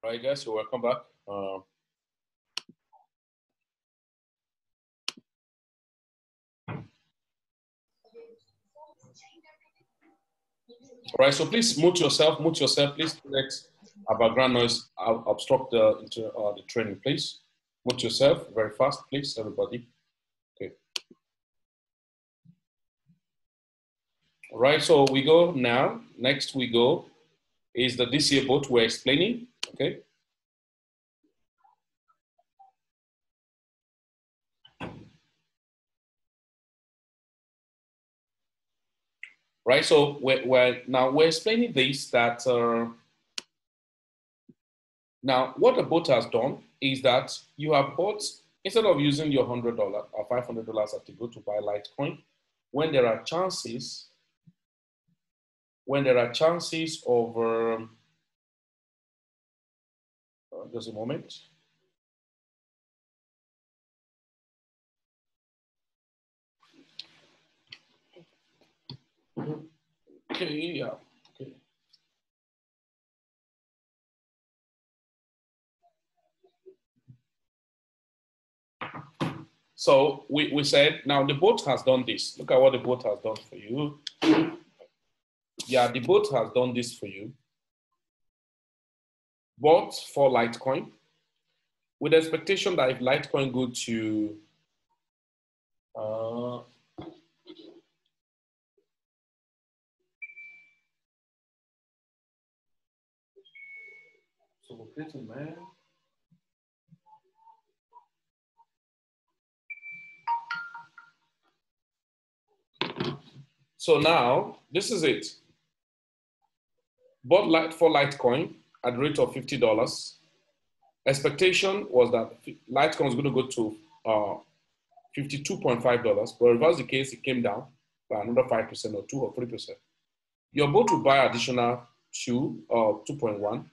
All right, guys, so welcome back. Uh, all right, so please mute yourself, mute yourself, please let our background noise obstruct the, uh, the training, please. Mute yourself very fast, please, everybody. Okay. All right, so we go now. Next we go is the DCA boat we're explaining, okay? right? So we're, we're, now we're explaining this that uh, now what the boat has done is that you have bought instead of using your hundred dollar or five hundred dollars the go to buy Litecoin, when there are chances, when there are chances of um, uh, just a moment. Okay, yeah. So we, we said, now the boat has done this. Look at what the boat has done for you. Yeah, the boat has done this for you. Bought for Litecoin with the expectation that if Litecoin go to uh, So man. So now, this is it. Bought light for Litecoin at the rate of $50. Expectation was that Litecoin was going to go to uh, $52.5, but reverse the case, it came down by another 5% or 2 or 3%. You're about to buy additional 2 or uh, 2.1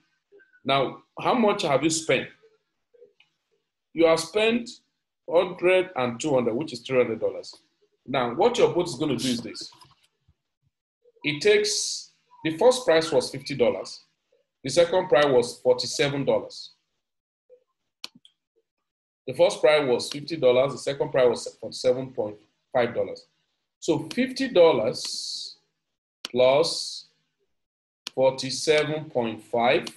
now, how much have you spent? You have spent 100 and 200, which is $300. Now, what your boat is going to do is this. It takes, the first price was $50. The second price was $47. The first price was $50. The second price was $47.5. So $50 plus 47.5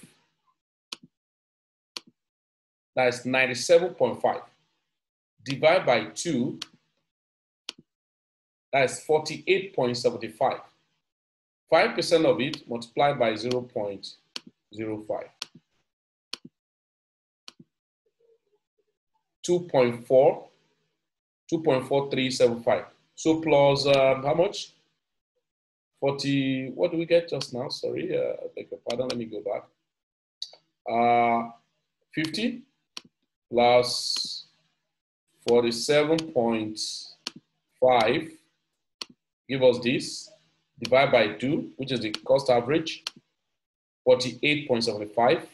that's 97.5. Divide by 2, that's 48.75. 5% of it multiplied by 0 0.05. 2.4, 2.4375. So plus um, how much? 40, what do we get just now? Sorry, uh, beg your pardon, let me go back. Uh, 50 plus 47.5 give us this. Divide by 2, which is the cost average, 48.75,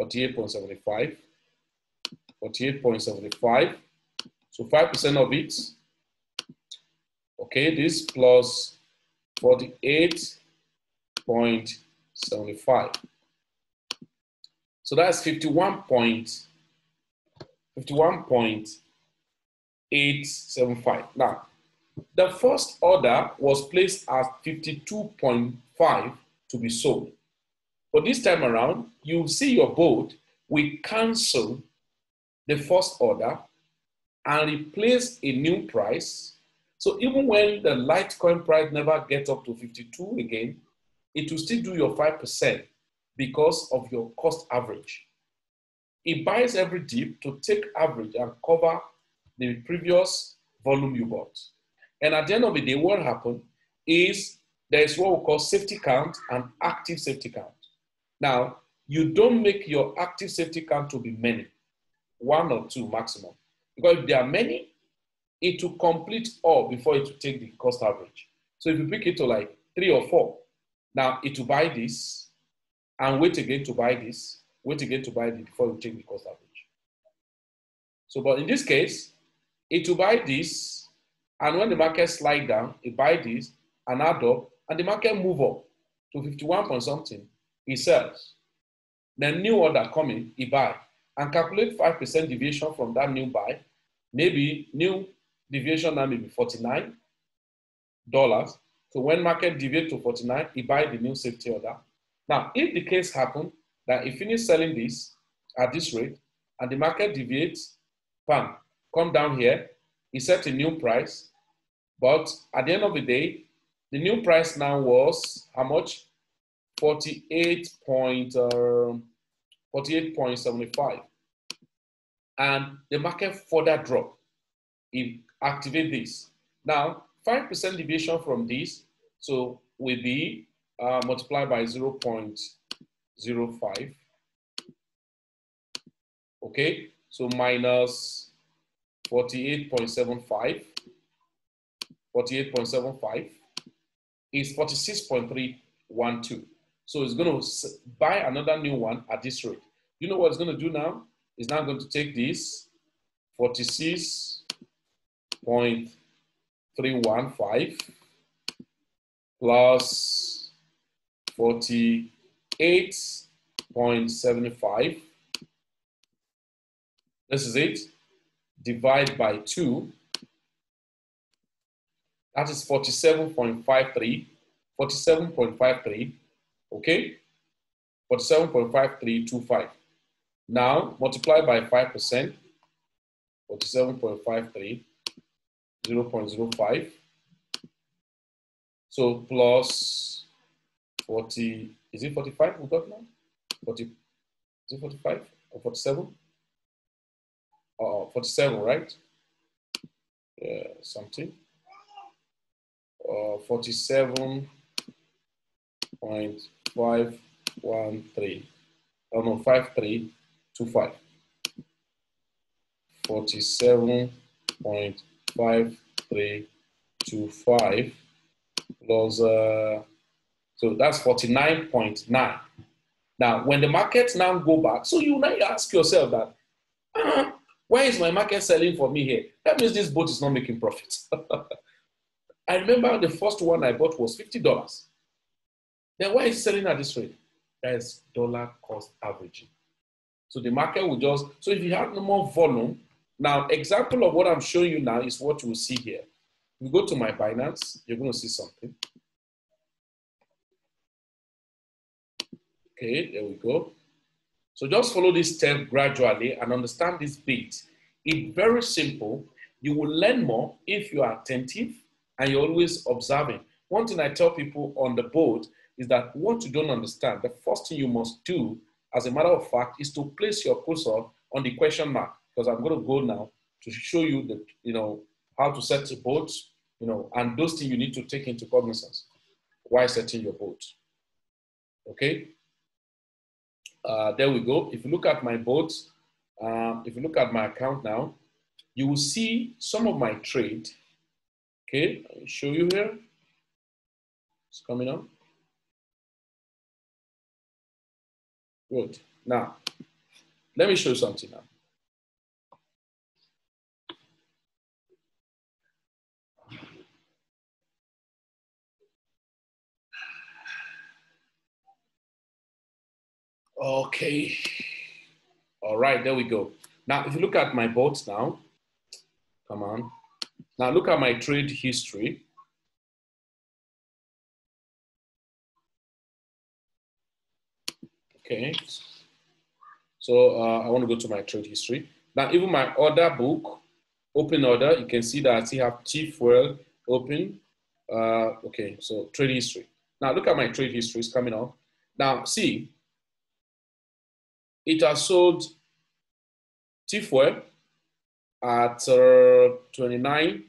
48.75, 48.75. So 5% of it, okay, this plus 48.75. So that's 51 points 51.875. Now, the first order was placed at 52.5 to be sold. But this time around, you see your boat, we cancel the first order and replace a new price. So even when the Litecoin price never gets up to 52 again, it will still do your 5% because of your cost average. It buys every dip to take average and cover the previous volume you bought. And at the end of the day, what happened is there is what we call safety count and active safety count. Now, you don't make your active safety count to be many, one or two maximum. Because if there are many, it will complete all before it will take the cost average. So if you pick it to like three or four, now it will buy this and wait again to buy this wait again to buy it before you take the cost average. So, but in this case, it will buy this, and when the market slide down, it buy this and add up, and the market move up to 51 point something, it sells. Then new order coming, he buy. And calculate 5% deviation from that new buy. Maybe new deviation now maybe $49. So when market deviate to 49, he buy the new safety order. Now, if the case happen that he finish selling this at this rate and the market deviates, bam, come down here, he set a new price. But at the end of the day, the new price now was how much? 48 point, uh, 48.75. And the market further drop. If activate this. Now, 5% deviation from this, so will be uh, multiplied by 0 0.05. Okay, so minus 48.75. 48.75 is 46.312. So it's going to buy another new one at this rate. You know what it's going to do now? It's now going to take this 46.315 plus 48.75. This is it. Divide by 2 that is 47.53, 47.53, okay? 47.5325. Now, multiply by 5%, 47.53, 0.05. So plus 40, is it 45 we got now? 40, is it 45 or 47? Uh, 47, right? Yeah, something uh, 47.513. Oh no, 5325. 47.5325 plus, uh, so that's 49.9. Now, when the markets now go back, so you now ask yourself that, uh, why is my market selling for me here? That means this boat is not making profit. I remember the first one I bought was $50. Then why is selling at this rate? That is dollar cost averaging. So the market will just, so if you have no more volume, now example of what I'm showing you now is what you will see here. You go to my Binance, you're going to see something. Okay, there we go. So just follow this step gradually and understand this bit. It's very simple. You will learn more if you are attentive and you're always observing. One thing I tell people on the boat is that what you don't understand, the first thing you must do, as a matter of fact, is to place your cursor on the question mark. Because I'm going to go now to show you the, you know, how to set the boat, you know, and those things you need to take into cognizance while setting your boat. Okay. Uh, there we go. If you look at my boat, um, if you look at my account now, you will see some of my trade Okay, I'll show you here. It's coming up. Good. Now, let me show you something now. Okay. All right, there we go. Now, if you look at my boats now, come on. Now look at my trade history. Okay. So uh, I want to go to my trade history. Now even my order book, open order, you can see that I still have T-Fuel open. Uh, okay, so trade history. Now look at my trade history, it's coming up. Now see, it has sold T-Fuel at uh, 29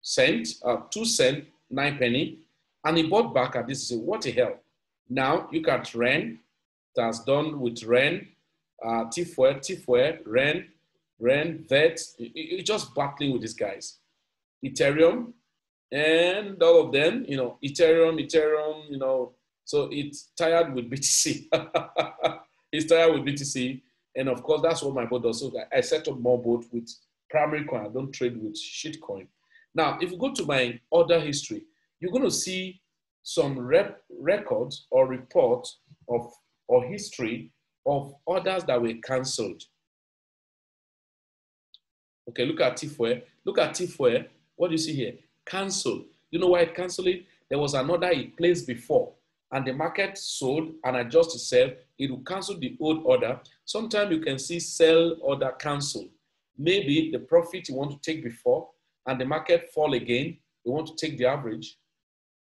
cent, uh, 2 cent, 9 penny, and he bought back at this. What the hell? Now you got REN, that's done with REN, uh, T4, T4, REN, REN, VET. You're just battling with these guys. Ethereum, and all of them, you know, Ethereum, Ethereum, you know, so it's tired with BTC. it's tired with BTC. And of course, that's what my board does. So I set up more board with primary coin. I don't trade with shit coin. Now, if you go to my order history, you're going to see some rep records or reports of or history of orders that were cancelled. Okay, look at T-Fuel. Eh? Look at T-Fuel. Eh? What do you see here? Cancel. You know why it canceled it? There was another it placed before, and the market sold and adjusted itself. It will cancel the old order. Sometimes you can see sell order cancel. Maybe the profit you want to take before, and the market fall again. You want to take the average.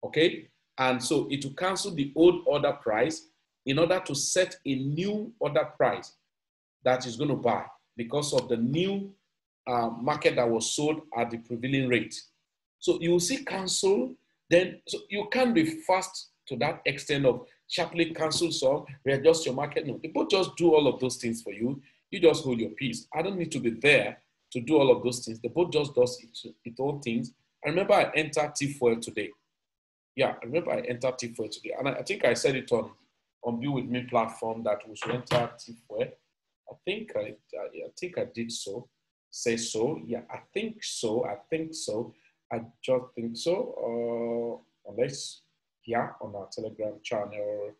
Okay, and so it will cancel the old order price in order to set a new order price that is going to buy because of the new uh, market that was sold at the prevailing rate. So you will see cancel, then so you can't be fast to that extent of sharply cancel some, readjust your market. No, people just do all of those things for you. You just hold your peace. I don't need to be there to do all of those things. The boat just does its, its own things. I remember I entered T4 today. Yeah, I remember I entered T4 today. And I, I think I said it on on Be With Me platform that was enter T4. I think I, I, I think I did so. Say so. Yeah, I think so. I think so. I just think so. Uh, unless, yeah, on our Telegram channel,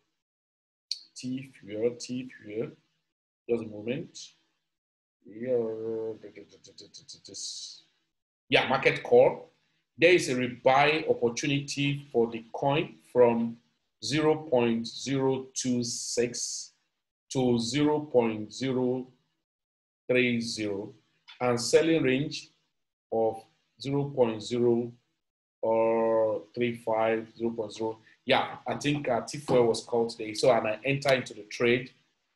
T Fuel, T Fuel. Just a moment. Yeah, market call. There is a rebuy opportunity for the coin from 0.026 to 0.030 and selling range of 0.0 or 35, 0.0. Yeah, I think uh, T4 was called today. So and I enter into the trade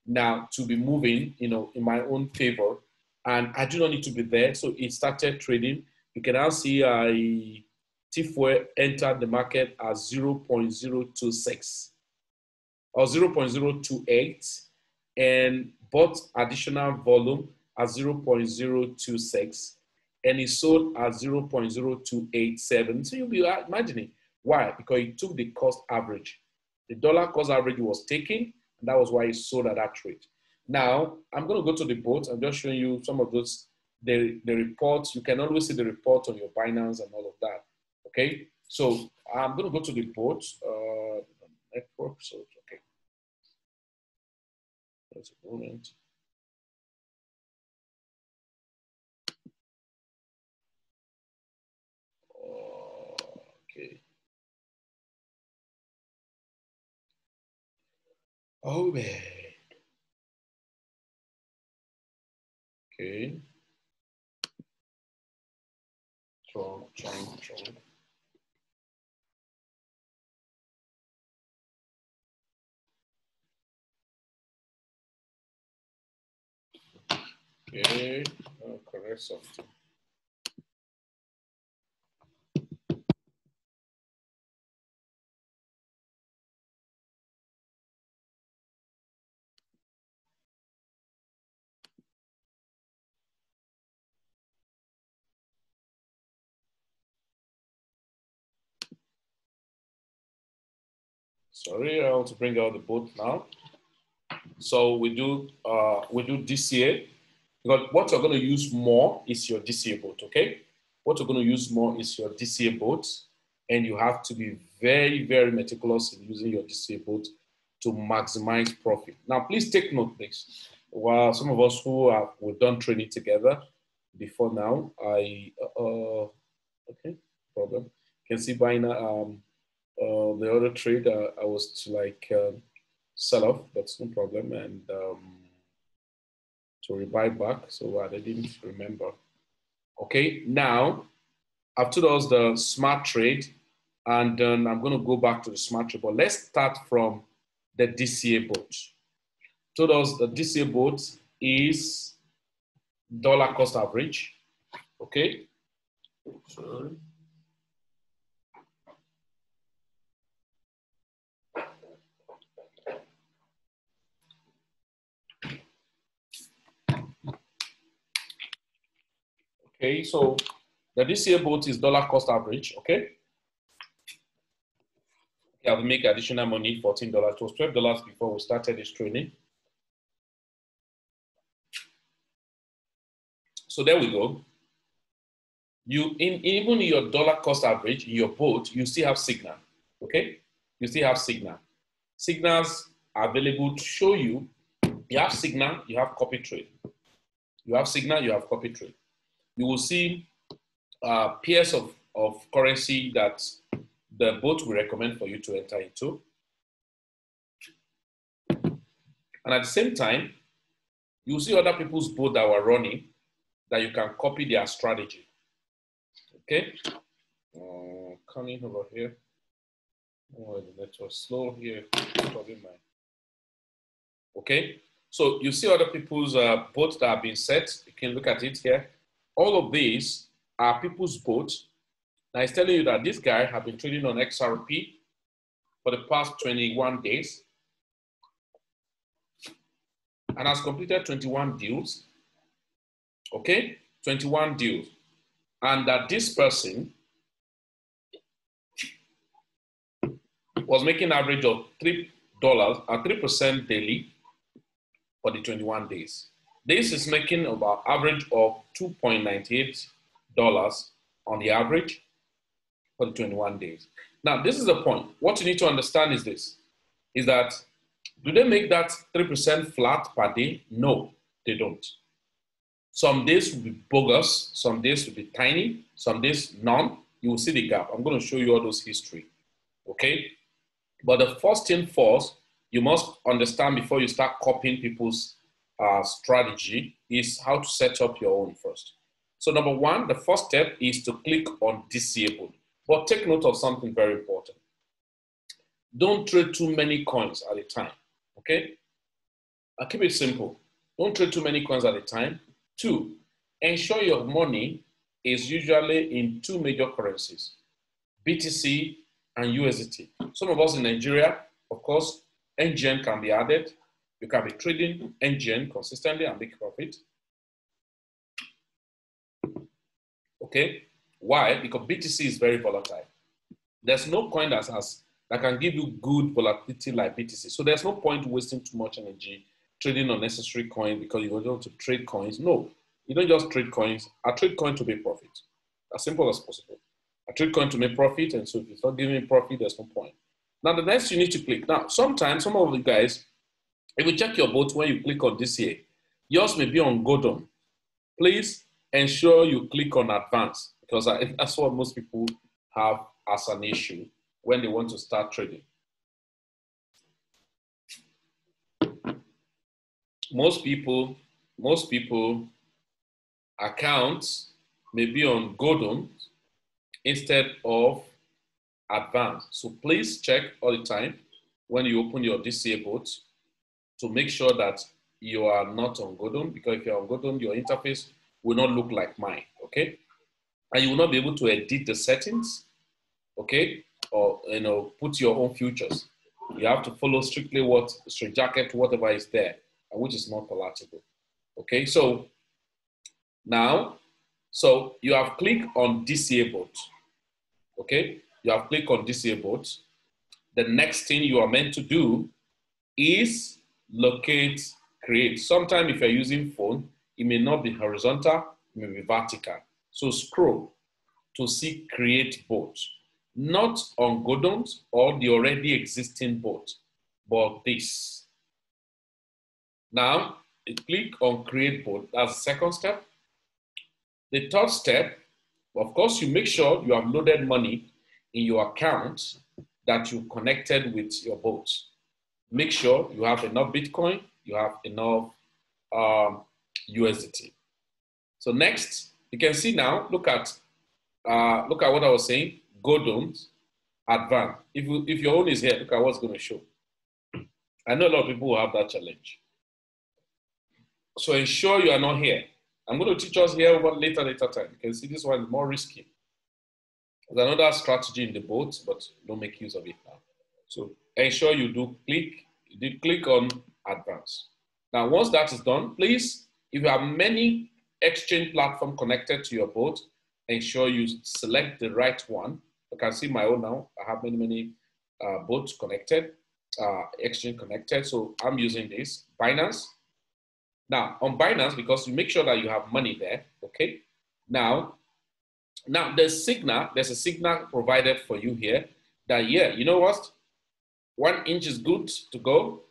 now to be moving, you know, in my own favor. And I do not need to be there. So it started trading. You can now see I T4 entered the market at 0.026 or 0.028 and bought additional volume at 0.026 and it sold at 0.0287. So you'll be imagining why? Because it took the cost average. The dollar cost average was taken, and that was why it sold at that rate. Now, I'm going to go to the boat. I'm just showing you some of those, the, the reports. You can always see the report on your Binance and all of that. Okay, so I'm going to go to the boat uh, network. So, it's okay. That's a moment. Okay. Oh, man. Okay. Tron, Tron, Tron. Okay, oh, correct something. Sorry, I want to bring out the boat now. So we do uh, we do DCA because what you're going to use more is your boat, okay? What you're going to use more is your boat, and you have to be very, very meticulous in using your boat to maximize profit. Now, please take note, please. While some of us who have we've done training together before now, I uh, okay problem. Can see by now um, uh, the other trade uh, I was to like uh, sell off, that's no problem, and um, to rebuy back. So I didn't remember. Okay, now I've told us the smart trade, and then I'm going to go back to the smart trade. But let's start from the DCA boat. Told us the DCA boat is dollar cost average. Okay. Sorry. Okay, so the DCA boat is dollar cost average, okay? Okay, I'll make additional money, $14. It was $12 before we started this training. So there we go. You in even your dollar cost average in your boat, you still have signal. Okay, you still have signal. Signals are available to show you You have Signal, you have copy trade. You have Signal, you have copy trade. You will see uh, pairs of, of currency that the boat will recommend for you to enter into. And at the same time, you see other people's boat that were running that you can copy their strategy. Okay? Uh, coming over here. Oh, the network slow here. Okay? So you see other people's uh, boats that have been set. You can look at it here. All of these are people's boats. Now it's telling you that this guy has been trading on XRP for the past 21 days and has completed 21 deals. Okay, 21 deals. And that this person was making average of $3 or 3% daily for the 21 days. This is making about average of $2.98 on the average for the 21 days. Now, this is the point. What you need to understand is this, is that do they make that 3% flat per day? No, they don't. Some days will be bogus, some days will be tiny, some days none. You will see the gap. I'm going to show you all those history. Okay? But the first thing first, you must understand before you start copying people's uh, strategy is how to set up your own first. So number one, the first step is to click on disabled. But take note of something very important. Don't trade too many coins at a time. Okay? I'll keep it simple. Don't trade too many coins at a time. Two, ensure your money is usually in two major currencies, BTC and USDT. Some of us in Nigeria, of course, NGN can be added. You can be trading NGN consistently and make profit. Okay? Why? Because BTC is very volatile. There's no coin that has that can give you good volatility like BTC. So there's no point wasting too much energy trading unnecessary coins because you want to trade coins. No, you don't just trade coins. I trade coin to make profit. As simple as possible. I trade coin to make profit, and so if it's not giving me profit, there's no point. Now the next you need to click. Now sometimes some of the guys, if you check your boat when you click on this here, yours may be on Gordon. Please ensure you click on advance because that's what most people have as an issue when they want to start trading. Most people, most people accounts may be on Gordon instead of advance. So please check all the time when you open your DCA boat to make sure that you are not on Gordon because if you're on Gordon, your interface will not look like mine, okay? And you will not be able to edit the settings, okay? or you know put your own futures. You have to follow strictly what straight jacket, whatever is there, which is not palatable. Okay, so now, so you have clicked on disabled. Okay, you have clicked on disabled. The next thing you are meant to do is locate create. Sometimes if you're using phone, it may not be horizontal, it may be vertical. So scroll to see create boat not on Gordon's or the already existing boat, but this. Now, click on create boat. That's the second step. The third step, of course, you make sure you have loaded money in your account that you connected with your boat. Make sure you have enough Bitcoin, you have enough um, USDT. So next, you can see now, look at, uh, look at what I was saying. Gordons, advance. If, you, if your own is here, look at what's going to show. I know a lot of people will have that challenge. So ensure you are not here. I'm going to teach us here one later, later time. You can see this one is more risky. There's another strategy in the boat, but don't make use of it now. So ensure you do click, you click on advance. Now, once that is done, please, if you have many exchange platform connected to your boat, ensure you select the right one you can see my own now. I have many, many uh, boats connected, uh, exchange connected. So I'm using this Binance. Now on Binance, because you make sure that you have money there, okay? Now, now the signal, there's a signal provided for you here that, yeah, you know what? 1inch is good to go.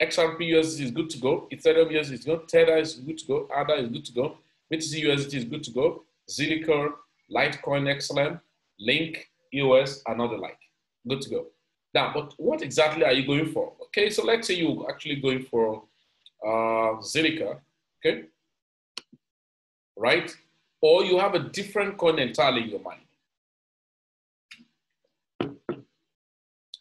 XRP USDT is good to go. Ethereum USDT is good. Tether is good to go. ADA is good to go. BTC USDT is good to go. Zilliqa, Litecoin XLM, Link, EOS, and other like. Good to go. Now, but what exactly are you going for? Okay, so let's say you're actually going for uh, okay? Right? Or you have a different coin entirely in your mind.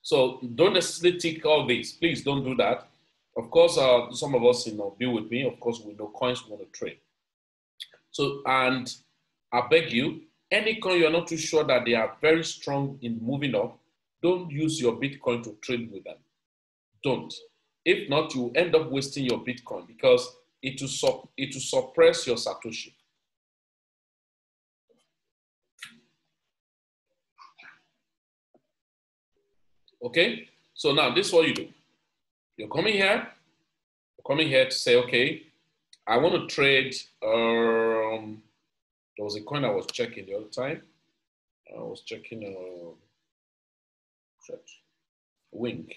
So don't necessarily tick all these. Please don't do that. Of course, uh, some of us, you know, be with me. Of course, we know coins we want to trade. So, and I beg you, any coin you're not too sure that they are very strong in moving up, don't use your Bitcoin to trade with them. Don't. If not, you end up wasting your Bitcoin because it will, sup- it will suppress your Satoshi. Okay? So now this is what you do. You're coming here, you're coming here to say, okay, I want to trade. Um, there was a coin I was checking the other time. I was checking uh, Wing.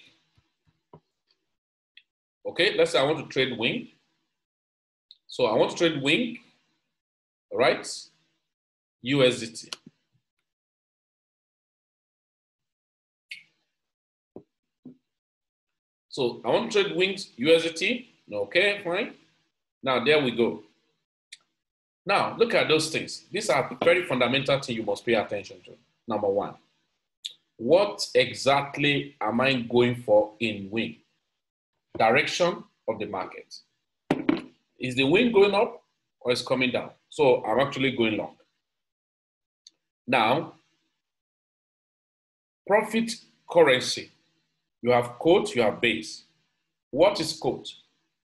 Okay, let's say I want to trade Wing. So I want to trade Wing, right? USDT. So I want to trade Wings USDT. Okay, fine. Now there we go. Now look at those things. These are very fundamental things you must pay attention to. Number one, what exactly am I going for in wing? Direction of the market. Is the wind going up or is coming down? So I'm actually going long. Now, profit currency. You have quote, you have base. What is quote?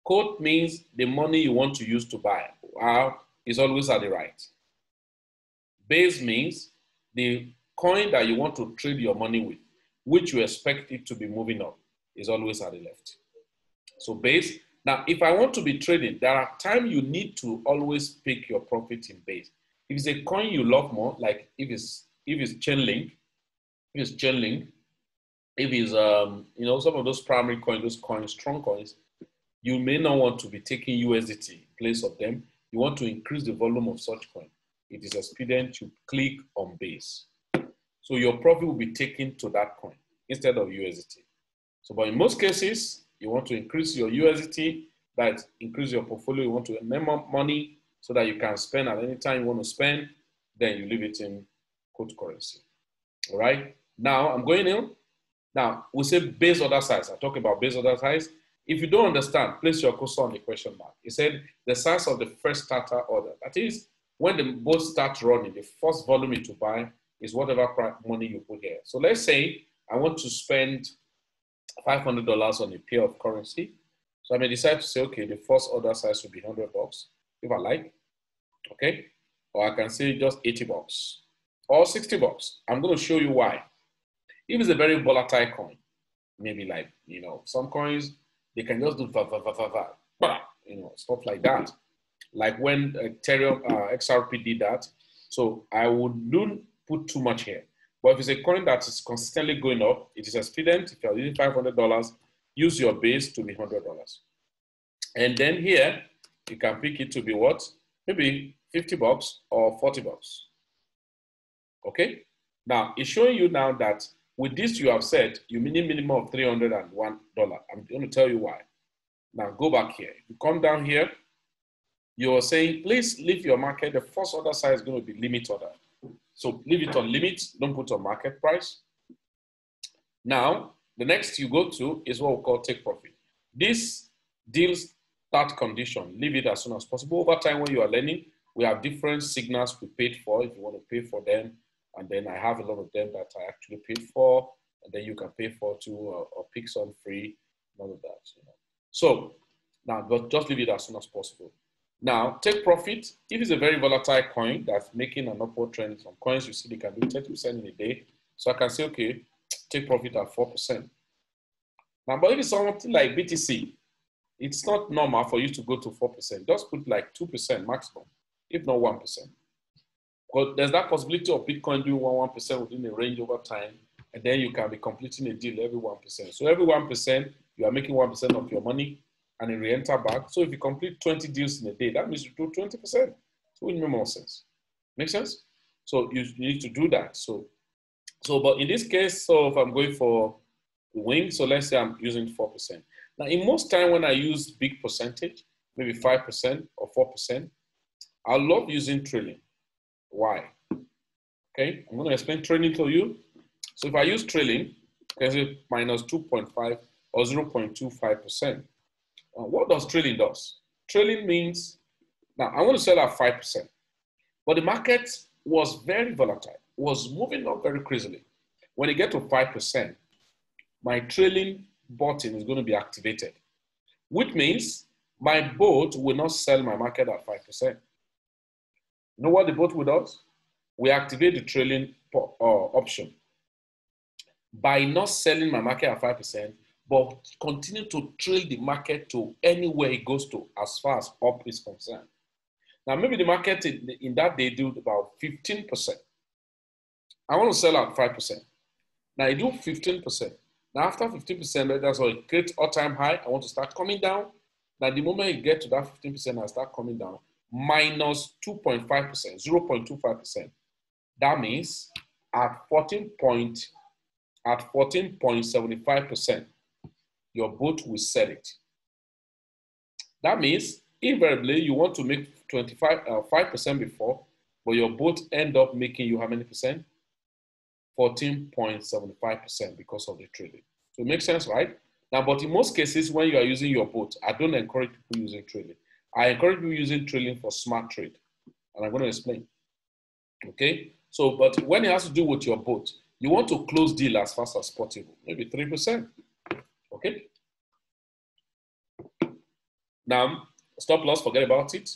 Quote means the money you want to use to buy uh, is always at the right. Base means the coin that you want to trade your money with, which you expect it to be moving up, is always at the left. So base. Now, if I want to be trading, there are times you need to always pick your profit in base. If it's a coin you love more, like if it's if it's Chainlink, if it's Chainlink, if it's um, you know, some of those primary coins, those coins, strong coins, you may not want to be taking USDT in place of them. You want to increase the volume of such coin. It is expedient to click on base. So your profit will be taken to that coin instead of USDT. So, but in most cases, you want to increase your USDT, that increase your portfolio. You want to earn money so that you can spend at any time you want to spend. Then you leave it in quote currency. All right. Now I'm going in. Now we say base order size. I talk about base order size. If you don't understand, place your cursor on the question mark. He said the size of the first starter order. That is when the boat starts running, the first volume to buy is whatever money you put here. So let's say I want to spend $500 on a pair of currency. So I may decide to say, okay, the first order size will be 100 bucks if I like, okay? Or I can say just 80 bucks or 60 bucks. I'm going to show you why. If it's a very volatile coin, maybe like, you know, some coins, they can just do va, va, va, va, va, you know, stuff like that. Like when Ethereum uh, XRP did that. So I would do put too much here. But if it's a coin that is consistently going up, it is a student, If you're using $500, use your base to be $100. And then here, you can pick it to be what? Maybe 50 bucks or 40 bucks. Okay? Now, it's showing you now that with this you have said you need minimum of $301. I'm going to tell you why. Now, go back here. You come down here, you're saying, please leave your market. The first order size is going to be limit order. So leave it on limit, don't put on market price. Now, the next you go to is what we call take profit. This deals that condition, leave it as soon as possible. Over time, when you are learning, we have different signals we paid for if you want to pay for them. And then I have a lot of them that I actually paid for, and then you can pay for too, or, or pick some free, none of that. You know. So now, but just leave it as soon as possible. Now, take profit. If it's a very volatile coin that's making an upward trend, some coins you see they can do 30% in a day. So I can say, okay, take profit at 4%. Now, but if it's something like BTC, it's not normal for you to go to 4%. Just put like 2% maximum, if not 1%. Because there's that possibility of Bitcoin doing 1 1% within a range over time, and then you can be completing a deal every 1%. So every 1%, you are making 1% of your money and it re-enter back. So if you complete 20 deals in a day, that means you do 20%. So it makes more sense. Make sense? So you, you need to do that. So, so, but in this case, so if I'm going for wing, so let's say I'm using 4%. Now, in most time when I use big percentage, maybe 5% or 4%, I love using trailing. Why? Okay, I'm going to explain trailing to you. So if I use trailing, there's a minus 2.5 or 0.25%. Uh, what does trailing does? Trailing means, now I want to sell at 5%, but the market was very volatile, was moving up very crazily. When you get to 5%, my trailing button is going to be activated, which means my boat will not sell my market at 5%. You know what the boat will do? We activate the trailing uh, option by not selling my market at 5%, but continue to trail the market to anywhere it goes to as far as up is concerned. Now, maybe the market in, in that day do about 15%. I want to sell at 5%. Now, I do 15%. Now, after 15%, that's a great all-time high. I want to start coming down. Now, the moment you get to that 15%, I start coming down, minus 2.5%, 0.25%. That means at 14 point, at 14.75%, your boat will sell it. That means invariably you want to make 25, uh, 5% before, but your boat end up making you how many percent? 14.75% because of the trading. So it makes sense, right? Now, but in most cases, when you are using your boat, I don't encourage people using trailing. I encourage you using trailing for smart trade. And I'm going to explain. Okay? So, but when it has to do with your boat, you want to close deal as fast as possible, maybe 3%. Okay? Now, stop loss, forget about it.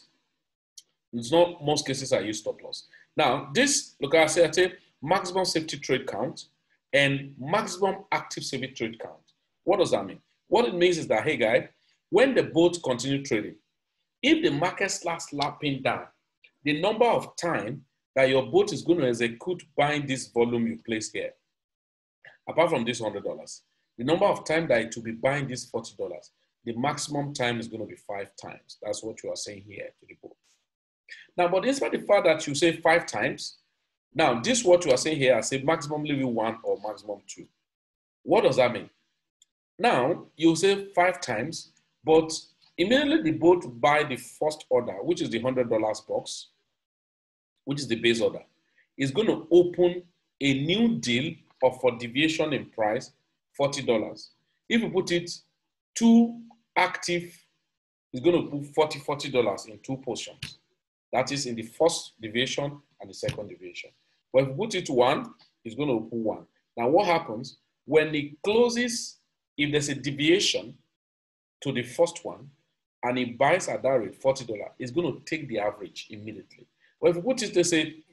It's not most cases I use stop loss. Now, this, look, I say maximum safety trade count and maximum active safety trade count. What does that mean? What it means is that, hey, guy, when the boat continue trading, if the market starts lapping down, the number of time that your boat is going to execute buying this volume you place here, apart from this $100, the number of time that it will be buying this $40, the maximum time is going to be five times. That's what you are saying here to the boat. Now, but despite the fact that you say five times, now this what you are saying here, I say maximum level one or maximum two. What does that mean? Now, you say five times, but immediately the boat buy the first order, which is the $100 box, which is the base order, is going to open a new deal of for deviation in price, $40. If you put it two active, it's going to put $40, $40 in two portions. That is in the first deviation and the second deviation. But if you put it one, it's going to open one. Now what happens when it closes, if there's a deviation to the first one, and he buys at that rate, $40, it's going to take the average immediately. But if you put it, let's say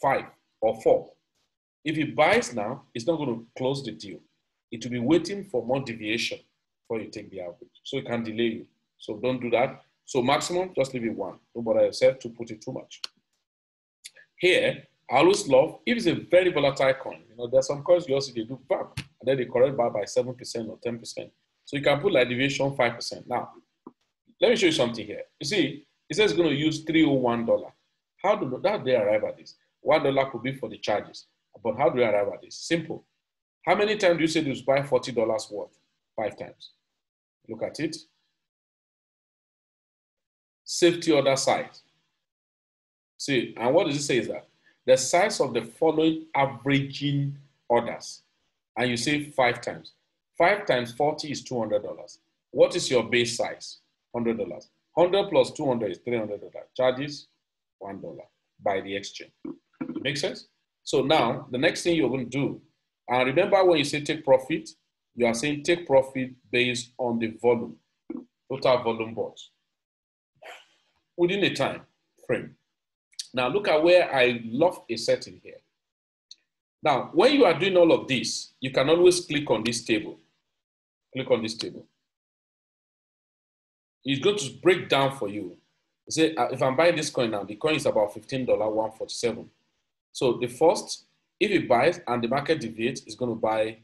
five or four, if he buys now, it's not going to close the deal. It will be waiting for more deviation before you take the average. So it can delay you. So don't do that. So maximum, just leave it one. Don't bother yourself to put it too much. Here, I always love, if it's a very volatile coin, you know, there's some coins you also they do back, and then they correct back by 7% or 10%. So you can put like deviation 5%. Now, let me show you something here. You see, it says it's going to use $301. How do, do they arrive at this? $1 could be for the charges. But how do they arrive at this? Simple. How many times do you say you buy $40 worth? Five times. Look at it. Safety order size. See, and what does it say is that? The size of the following averaging orders. And you say five times. Five times 40 is $200. What is your base size? $100. 100 plus 200 is $300. Charges, $1 by the exchange. Make sense? So now, the next thing you're going to do, and remember when you say take profit, you are saying take profit based on the volume, total volume bought within a time frame. Now look at where I love a setting here. Now, when you are doing all of this, you can always click on this table. Click on this table. It's going to break down for you. Say, uh, if I'm buying this coin now, the coin is about $15, 147. So the first, if it buys and the market deviates, it's going to buy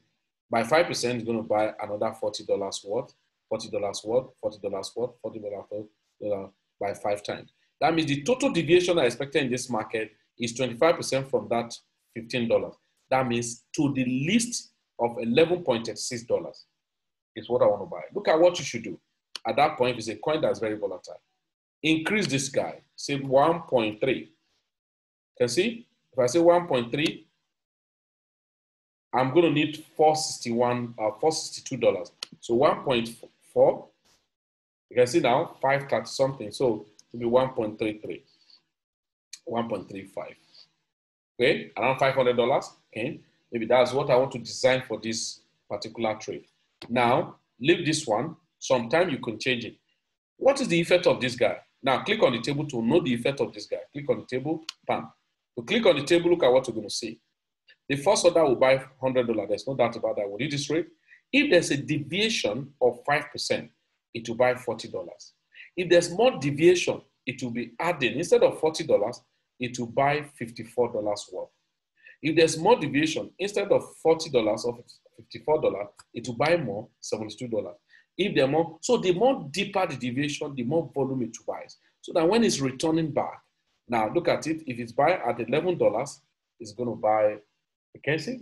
By 5%, it's going to buy another $40 worth, $40 worth, $40 worth, $40 worth by five times. That means the total deviation I expected in this market is 25% from that $15. That means to the least of $11.36 is what I want to buy. Look at what you should do. At that point, it's a coin that's very volatile. Increase this guy, say 1.3. Can see? If I say 1.3, I'm going to need 461 uh, $462. So 1.4, you can see now 530 something. So it will be 1.33, 1.35. Okay, around $500. Okay, maybe that's what I want to design for this particular trade. Now, leave this one. Sometime you can change it. What is the effect of this guy? Now, click on the table to know the effect of this guy. Click on the table, bam. To click on the table, look at what you're going to see. The first order will buy $100. There's no doubt about that. Will you this rate? If there's a deviation of 5%, it will buy $40. If there's more deviation, it will be adding. Instead of $40, it will buy $54 worth. If there's more deviation, instead of $40 or $54, it will buy more, $72. If they're more, so the more deeper the deviation, the more volume it buys. So that when it's returning back, now look at it. If it's buy at $11, it's going to buy, can see,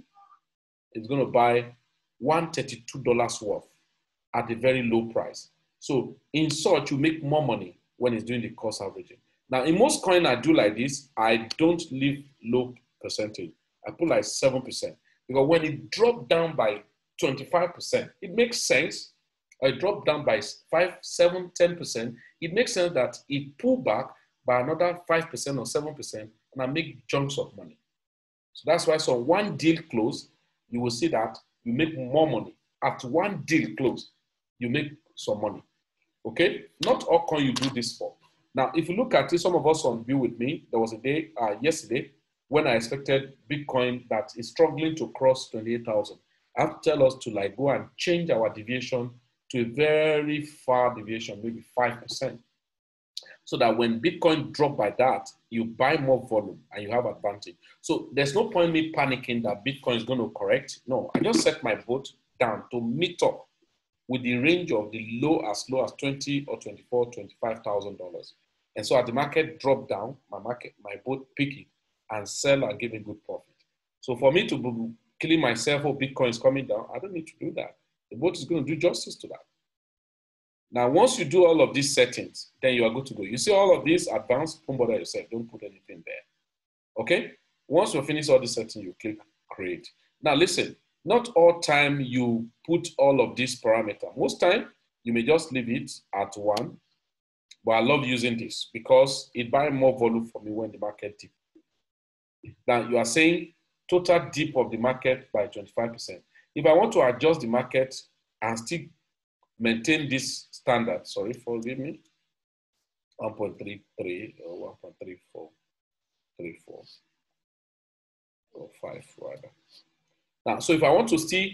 it's going to buy $132 worth at a very low price. So in such, you make more money when it's doing the cost averaging. Now, in most coin I do like this, I don't leave low percentage. I put like 7%. Because when it dropped down by 25%, it makes sense. I dropped down by 5, 7, 10%. It makes sense that it pull back by another 5% or 7%, and I make chunks of money. So that's why so one deal close, you will see that you make more money. At one deal close, you make some money. Okay? Not all coin you do this for. Now, if you look at it, some of us on view with me, there was a day uh, yesterday when I expected Bitcoin that is struggling to cross 28,000. I have to tell us to like go and change our deviation to a very far deviation, maybe 5%. So that when Bitcoin drop by that, you buy more volume and you have advantage. So there's no point me panicking that Bitcoin is going to correct. No, I just set my boat down to meet up with the range of the low as low as 20 or 24, 25,000 dollars. And so as the market drop down, my market, my boat pick it and sell and give a good profit. So for me to killing myself or Bitcoin is coming down, I don't need to do that. The boat is going to do justice to that. Now, once you do all of these settings, then you are good to go. You see all of these advanced, don't bother yourself. Don't put anything there. Okay? Once you finish all the settings, you click create. Now, listen, not all time you put all of these parameters. Most time you may just leave it at one, but I love using this because it buy more volume for me when the market dip. Now you are saying total dip of the market by 25%. If I want to adjust the market and still maintain this standard, sorry, forgive me, 1.33 or 1.34, 34 or 5 rather. Now, so if I want to still,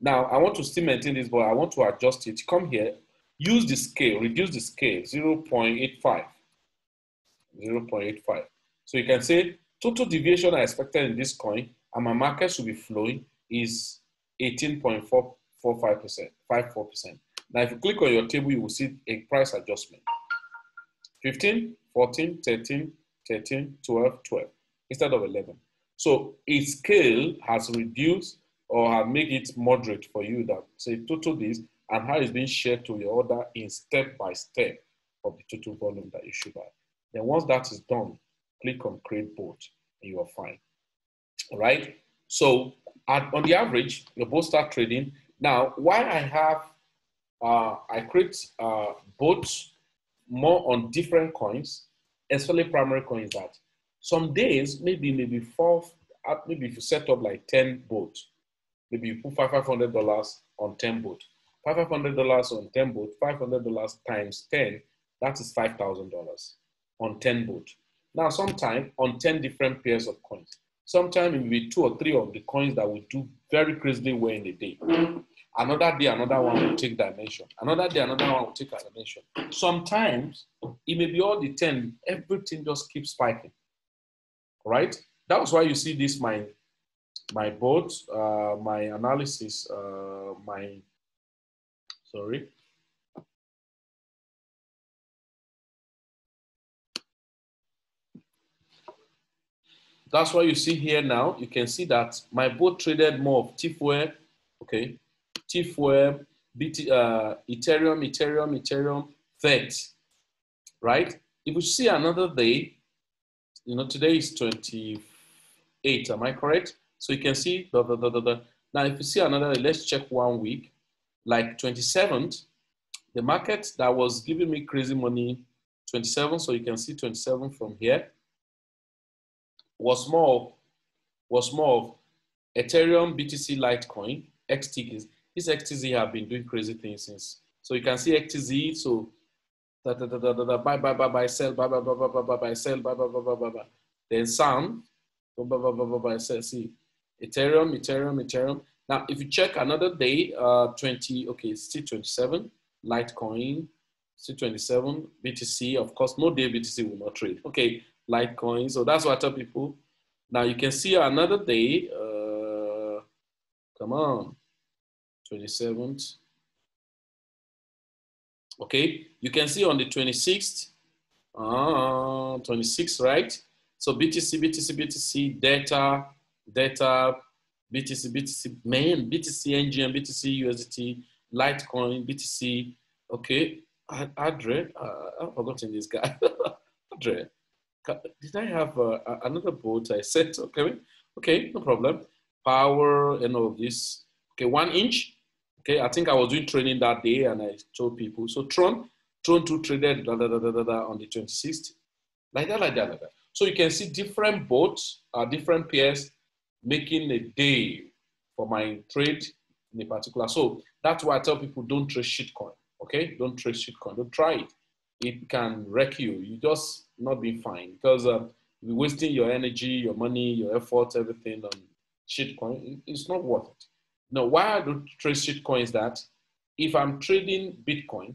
now I want to still maintain this, but I want to adjust it. Come here, use the scale, reduce the scale, 0.85. 0.85. So you can say total deviation I expected in this coin and my market should be flowing is 18.45%, 54%. Now, if you click on your table, you will see a price adjustment. 15, 14, 13, 13, 12, 12, instead of 11. So its scale has reduced or have made it moderate for you that say total this and how it's being shared to your order in step by step of the total volume that you should buy. Then once that is done, click on create boat and you are fine. All right. So at, on the average, your boat start trading. Now, why I have, uh, I create uh, boats more on different coins, especially primary coins that some days, maybe maybe four, maybe if you set up like 10 boats, maybe you put $500 on 10 boats. $500 on 10 boats, $500 times 10, that is $5,000 on 10 boats. Now, sometime on 10 different pairs of coins. Sometimes it will be two or three of the coins that will do very crazily well in a day. Another day, another one will take dimension. Another day, another one will take dimension. Sometimes it may be all the 10, everything just keeps spiking right? That was why you see this my my boat, uh, my analysis, uh, my, sorry. That's why you see here now, you can see that my boat traded more of TIFWeb, okay, TIFWeb, BT, uh, Ethereum, Ethereum, Ethereum, FET, right? If we see another day, you know, today is 28, am I correct? So you can see, the, the, the, the, now if you see another, let's check one week, like 27th, the market that was giving me crazy money, 27, so you can see 27 from here, was more, was more of Ethereum, BTC, Litecoin, XTZ. This XTZ have been doing crazy things since. So you can see XTZ, so da, da, da, da, da, da, buy, buy, buy, buy, sell, buy, buy, buy, buy, buy, buy, sell, buy, buy, buy, buy, buy, buy. Then SAM, buy, buy, buy, buy, buy, buy, sell, see. Ethereum, Ethereum, Ethereum. Now, if you check another day, uh, 20, okay, still 27, Litecoin, still 27, BTC, of course, no day BTC will not trade. Okay, Litecoin. So that's what I tell people. Now you can see another day, uh, come on, 27th. Okay, you can see on the 26th, uh, 26th, right? So BTC, BTC, BTC, data, data, BTC, BTC, man, BTC, NGM, BTC, USDT, Litecoin, BTC. Okay, Adre, uh, I've forgotten this guy. Adre, did I have uh, another boat I said, Okay, okay, no problem. Power and all of this. Okay, 1inch. Okay, I think I was doing training that day and I told people. So Tron, Tron 2 traded da, da, da, da, da, da, on the 26th. Like that, like that, like that. So you can see different boats, uh, different pairs making a day for my trade in a particular. So that's why I tell people don't trade shitcoin. Okay, don't trade shitcoin. Don't try it. It can wreck you. You just not be fine because uh, you're wasting your energy, your money, your effort, everything on shitcoin. It's not worth it. Now, why I don't trade shitcoin is that if I'm trading Bitcoin,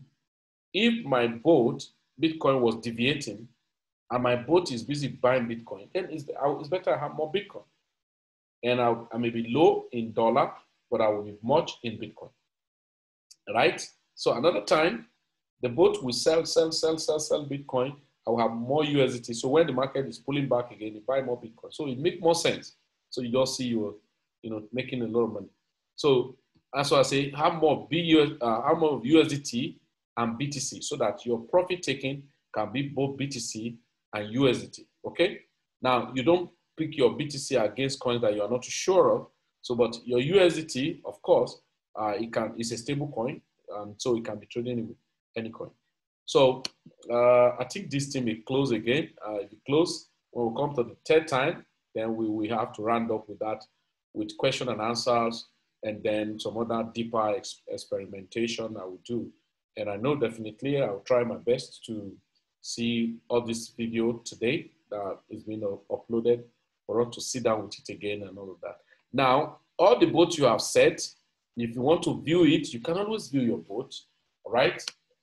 if my boat Bitcoin was deviating and my boat is busy buying Bitcoin, then it's, it's better I have more Bitcoin and I, I may be low in dollar, but I will be much in Bitcoin. Right? So another time, the boat will sell, sell, sell, sell, sell Bitcoin. I will have more USDT. So when the market is pulling back again, you buy more Bitcoin. So it makes more sense. So you just see you, you know, making a lot of money. So that's why I say have more BUS, uh, have more USDT and BTC so that your profit taking can be both BTC and USDT. Okay. Now you don't pick your BTC against coins that you are not sure of. So, but your USDT, of course, uh, it can it's a stable coin, and so it can be traded with any coin. So, uh, I think this team will close again. Uh, close, when we come to the third time, then we we have to round up with that, with question and answers, and then some other deeper ex experimentation I will do. And I know definitely I will try my best to see all this video today that is being uploaded for us to sit down with it again and all of that. Now, all the boats you have set, if you want to view it, you can always view your boat, right?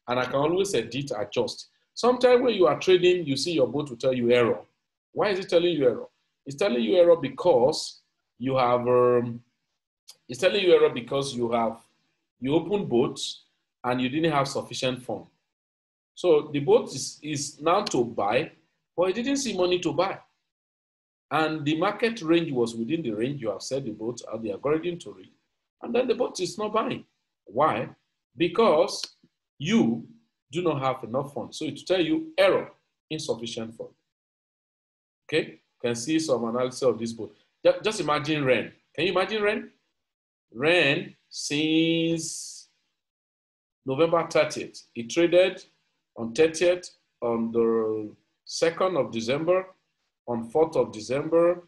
And I can always edit, adjust. Sometimes when you are trading, you see your boat will tell you error. Why is it telling you error? It's telling you error because you have, um, it's telling you error because you have, you open boats and you didn't have sufficient fund. So the boat is, is now to buy, but it didn't see money to buy. And the market range was within the range you have set the boat at the algorithm to read. And then the boat is not buying. Why? Because you do not have enough funds. So it will tell you error, insufficient fund. Okay? you Can see some analysis of this boat. Just imagine Ren. Can you imagine Ren? Ren since November 30th. He traded on 30th, on the 2nd of December, on 4th of December,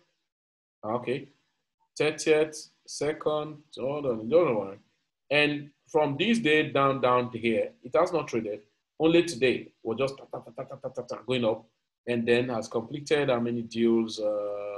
ah, okay, 30th, 2nd, hold on, other one. And from this day down, down to here, it has not traded. Only today, we're just going up and then has completed how many deals? Uh,